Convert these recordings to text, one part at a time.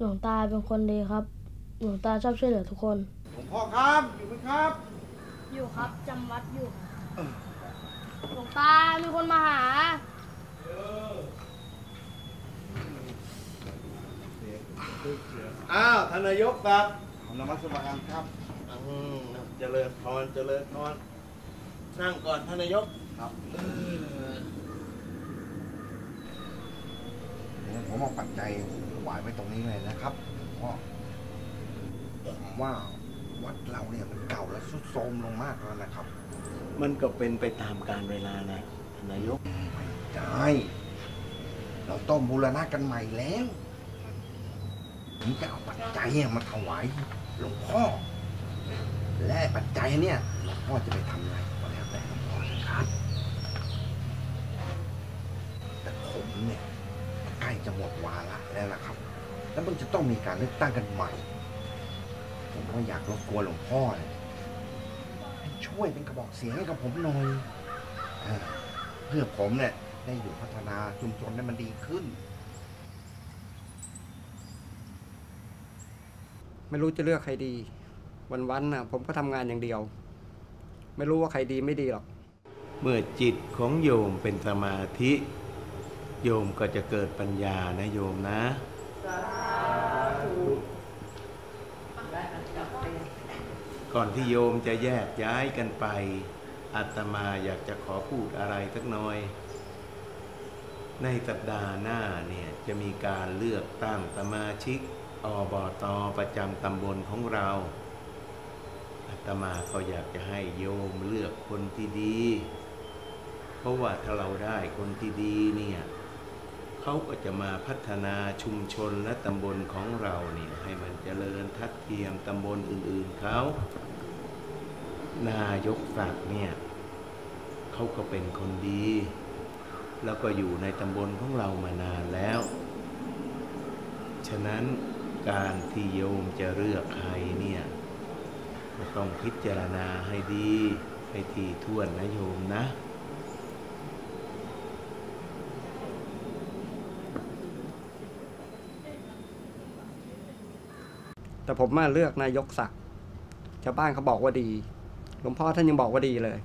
หลวงตาเป็นคนดีครับ หลวงตาชอบช่วยเหลือทุกคน หลวงพ่อครับอยู่ไหมครับ อยู่ครับจำวัดอยู่หลวงตา มีคนมาหา อ้าวท่านนายกครับนมัสการครับอืมเจริญพรเจริญพรนั่งก่อนท่านนายกครับ ผมเอาปัจจัยถวายไว้ตรงนี้เลยนะครับเพราะผมว่าวัดเราเนี่ยมันเก่าและทรุดโทรมลงมากแล้วนะครับ มันก็เป็นไปตามการเวลานะท่านนายกใช่เราต้องบูรณะกันใหม่แล้วผมจะเอาปัจจัยเนี่ยมาถวายหลวงพ่อ และปัจจัยเนี่ยหลวงพ่อจะไปทำอะไรก็แล้วแต่หลวงพ่อนะครับแต่ผมเนี่ยใก ล้จะหมดวาระแล้วนะครับ แล้วมันจะต้องมีการเลือกตั้งกันใหม่ ผมก็อยากรบกวนหลวงพ่อเนี่ยให้ช่วยเป็นกระบอกเสียงให้กับผมหน่อยเอเพื่อผมเนี่ยได้อยู่พัฒนาชุมชนให้มันดีขึ้น ไม่รู้จะเลือกใครดี วันๆน่ะ ผมก็ทำงานอย่างเดียว ไม่รู้ว่าใครดีไม่ดีหรอก เมื่อจิตของโยมเป็นสมาธิ โยมก็จะเกิดปัญญานะโยมนะ ก่อนที่โยมจะแยกย้ายกันไป อาตมาอยากจะขอพูดอะไรสักหน่อย ในสัปดาห์หน้าเนี่ย จะมีการเลือกตั้งสมาชิกอบตประจำตำบลของเราอาตมาก็อยากจะให้โยมเลือกคนที่ดี เพราะว่าถ้าเราได้คนที่ดีเนี่ย เขาก็จะมาพัฒนาชุมชนและตำบลของเราเนี่ยให้มันเจริญทัดเทียมตำบลอื่นๆเขานายกศักดิ์เนี่ยเขาก็เป็นคนดี แล้วก็อยู่ในตำบลของเรามานานแล้ว ฉะนั้นการที่โยมจะเลือกใครเนี่ยต้องพิจารณาให้ดี ให้ทีท่วนนะโยมนะ แต่ผมมาเลือกนายกศักดิ์ชาวบ้านเขาบอกว่าดีหลวงพ่อท่านยังบอกว่าดีเลย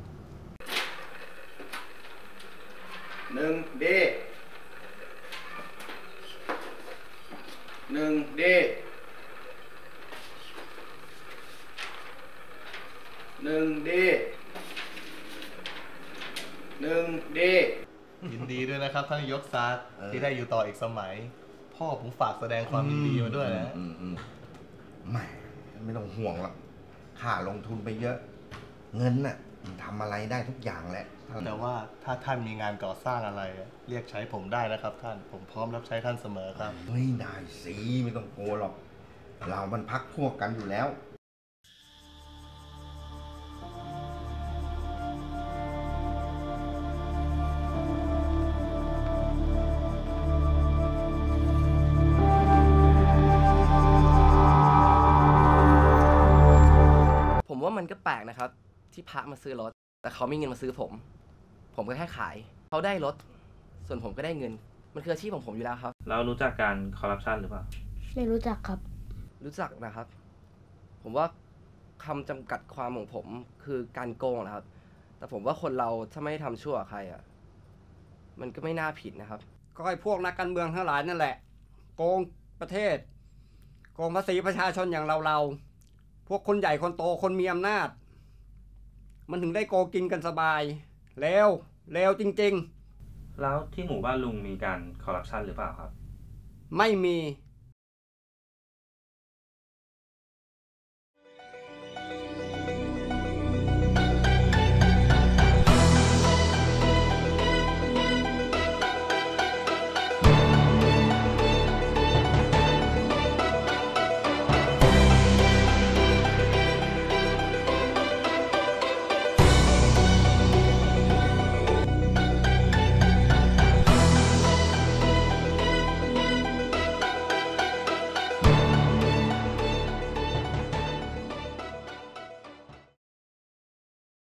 หนึ่งเดหนึ่งเดหนึ่งเดหนึ่งเดยินดีด้วยนะครับท่านนายกซักเออที่ได้อยู่ต่ออีกสมัย พ่อผมฝากแสดงความยินดีมาด้วยนะ อืมอืมแหม่ไม่ต้องห่วงหรอกค่าลงทุนไปเยอะ เงินน่ะมันทำอะไรได้ทุกอย่างแหละแต่ว่าถ้าท่านมีงานก่อสร้างอะไร เรียกใช้ผมได้นะครับ ท่านผมพร้อมรับใช้ท่านเสมอครับเฮ้ยได้สิไม่ต้องกลัวหรอก เรามันพักพวกกันอยู่แล้ว ปลกนะครับ ที่พระมาซื้อรถ แต่เขามีเงินมาซื้อผม ผมก็แค่ขาย เขาได้รถ ส่วนผมก็ได้เงิน มันคืออาชีพของผมอยู่แล้วครับ แล้วรู้จักการคอร์รัปชันหรือเปล่า ไม่รู้จักครับ รู้จักนะครับ ผมว่าคำจำกัดความของผมคือการโกงนะครับ แต่ผมว่าคนเราถ้าไม่ทำชั่วกับใครอะ มันก็ไม่น่าผิดนะครับ ก็ให้พวกนักการเมืองทั้งหลายนั่นแหละ โกงประเทศ โกงภาษีประชาชนอย่างเราเราๆ พวกคนใหญ่คนโตคนมีอำนาจ มันถึงได้โกงกินกันสบายเลวเลวจริงแล้วที่หมู่บ้านลุงมีการคอร์รัปชันหรือเปล่าครับๆไม่มี